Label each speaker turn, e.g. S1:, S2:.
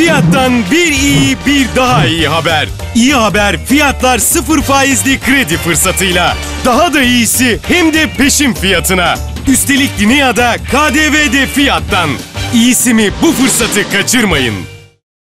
S1: Fiyattan bir iyi bir daha iyi haber. İyi haber fiyatlar sıfır faizli kredi fırsatıyla. Daha da iyisi hem de peşin fiyatına. Üstelik Linea'da KDV'de fiyattan. İyisi mi bu fırsatı kaçırmayın.